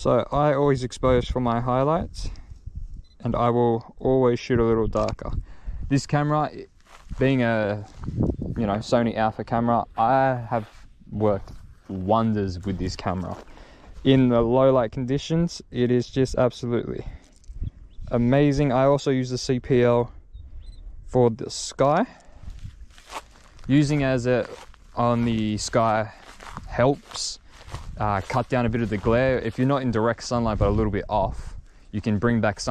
So I always expose for my highlights and I will always shoot a little darker. This camera, being a you know Sony Alpha camera, I have worked wonders with this camera. In the low light conditions, it is just absolutely amazing. I also use the CPL for the sky. Using as a on the sky helps uh, cut down a bit of the glare. If you're not in direct sunlight but a little bit off, you can bring back some